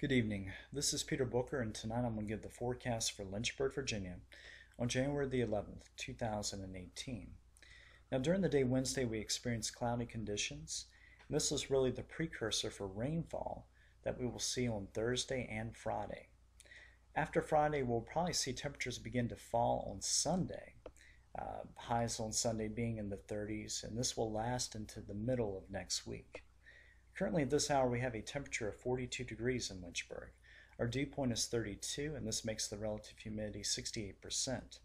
Good evening. This is Peter Booker, and tonight I'm going to give the forecast for Lynchburg, Virginia on January the 11th, 2018. Now, during the day Wednesday, we experienced cloudy conditions. This is really the precursor for rainfall that we will see on Thursday and Friday. After Friday, we'll probably see temperatures begin to fall on Sunday. Uh, highs on Sunday being in the 30s, and this will last into the middle of next week. Currently at this hour we have a temperature of 42 degrees in Lynchburg. Our dew point is 32 and this makes the relative humidity 68%.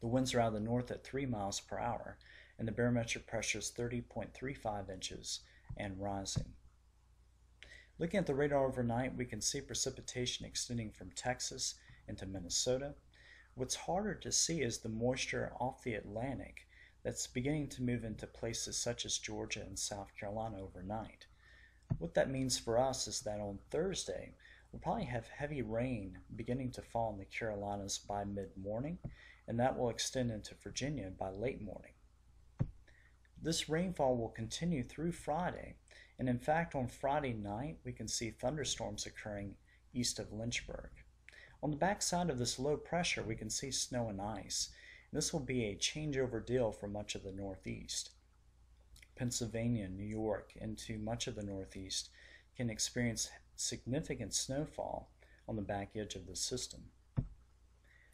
The winds are out of the north at 3 miles per hour and the barometric pressure is 30.35 inches and rising. Looking at the radar overnight, we can see precipitation extending from Texas into Minnesota. What's harder to see is the moisture off the Atlantic that's beginning to move into places such as Georgia and South Carolina overnight. What that means for us is that on Thursday, we'll probably have heavy rain beginning to fall in the Carolinas by mid morning, and that will extend into Virginia by late morning. This rainfall will continue through Friday, and in fact, on Friday night, we can see thunderstorms occurring east of Lynchburg. On the backside of this low pressure, we can see snow and ice, this will be a changeover deal for much of the Northeast. Pennsylvania, New York, into much of the Northeast can experience significant snowfall on the back edge of the system.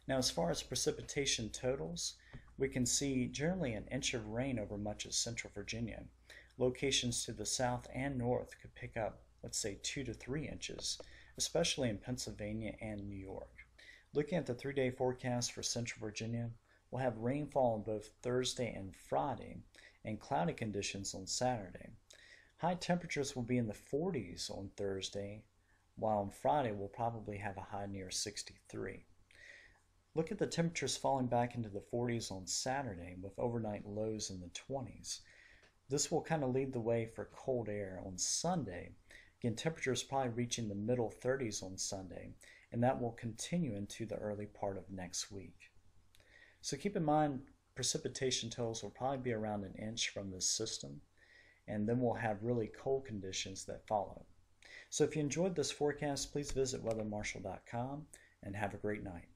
Now, as far as precipitation totals, we can see generally an inch of rain over much of central Virginia. Locations to the south and north could pick up, let's say, two to three inches, especially in Pennsylvania and New York. Looking at the three day forecast for central Virginia, We'll have rainfall on both Thursday and Friday and cloudy conditions on Saturday. High temperatures will be in the 40s on Thursday, while on Friday we'll probably have a high near 63. Look at the temperatures falling back into the 40s on Saturday with overnight lows in the 20s. This will kind of lead the way for cold air on Sunday. Again, temperatures probably reaching the middle 30s on Sunday, and that will continue into the early part of next week. So keep in mind precipitation totals will probably be around an inch from this system and then we'll have really cold conditions that follow. So if you enjoyed this forecast, please visit weathermarshall.com and have a great night.